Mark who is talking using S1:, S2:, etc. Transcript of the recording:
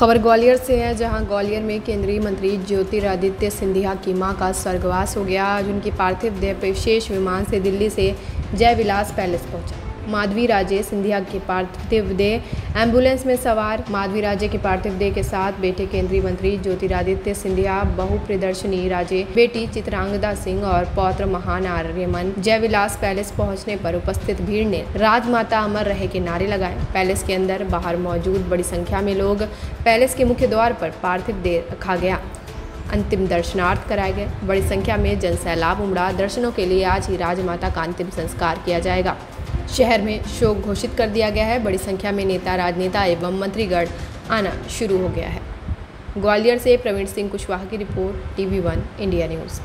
S1: खबर ग्वालियर से है, जहाँ ग्वालियर में केंद्रीय मंत्री ज्योतिरादित्य सिंधिया की माँ का स्वर्गवास हो गया। आज उनकी पार्थिव देह विशेष विमान से दिल्ली से जयविलास पैलेस पहुँचा। माधवी राजे सिंधिया के पार्थिव देह। एंबुलेंस में सवार माधवी राजे के पार्थिव देह के साथ बेटे केंद्रीय मंत्री ज्योतिरादित्य सिंधिया बहु प्रियदर्शनी राजे, बेटी चित्रांगदा सिंह और पौत्र महान आर्यमन जयविलास पैलेस पहुँचने पर उपस्थित भीड़ ने राजमाता अमर रहे के नारे लगाए। पैलेस के अंदर बाहर मौजूद बड़ी संख्या में लोग पैलेस के मुख्य द्वार पर पार्थिव देह रखा गया। अंतिम दर्शनार्थ कराए गए। बड़ी संख्या में जनसैलाब उमड़ा। दर्शनों के लिए आज ही राजमाता का अंतिम संस्कार किया जाएगा। शहर में शोक घोषित कर दिया गया है। बड़ी संख्या में नेता, राजनेता एवं मंत्रीगण आना शुरू हो गया है। ग्वालियर से प्रवीण सिंह कुशवाहा की report, TV one, India news.